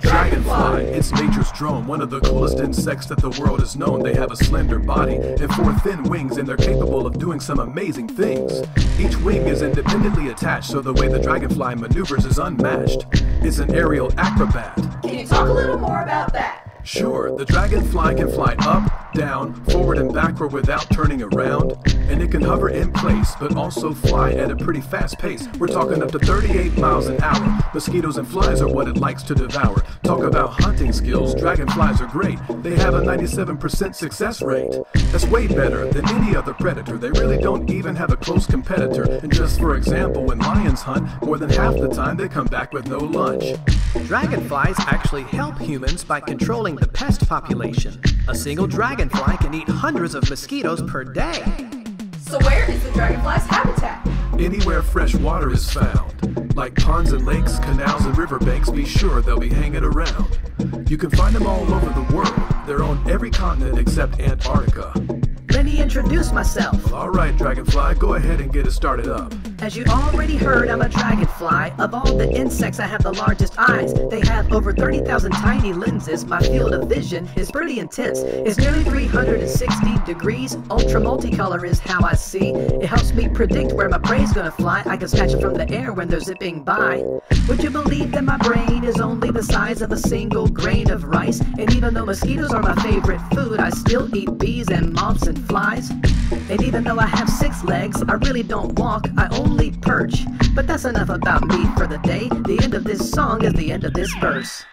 Dragonfly, it's nature's drone, one of the coolest insects that the world has known. They have a slender body and four thin wings, and they're capable of doing some amazing things. Each wing is independently attached, so the way the dragonfly maneuvers is unmatched. It's an aerial acrobat. Can you talk a little more about that? Sure, the dragonfly can fly up, down, forward, and backward without turning around. And it can hover in place, but also fly at a pretty fast pace. We're talking up to 38 miles an hour. Mosquitoes and flies are what it likes to devour. Talk about hunting skills, dragonflies are great. They have a 97% success rate. That's way better than any other predator. They really don't even have a close competitor. And just for example, when lions hunt, more than half the time they come back with no lunch. Dragonflies actually help humans by controlling the pest population. A single dragonfly can eat hundreds of mosquitoes per day. So where is the dragonfly's habitat? Anywhere fresh water is found, like ponds and lakes, canals and riverbanks, be sure they'll be hanging around. You can find them all over the world. They're on every continent except Antarctica. Introduce myself. All right, Dragonfly, go ahead and get it started up. As you already heard, I'm a dragonfly. Of all the insects, I have the largest eyes. They have over 30,000 tiny lenses. My field of vision is pretty intense. It's nearly 360 degrees. Ultra multicolor is how I see. It me predict where my prey's gonna fly. I can snatch it from the air when they're zipping by. Would you believe that my brain is only the size of a single grain of rice? And even though mosquitoes are my favorite food, I still eat bees and moths and flies. And even though I have six legs, I really don't walk. I only perch. But that's enough about me for the day. The end of this song is the end of this verse.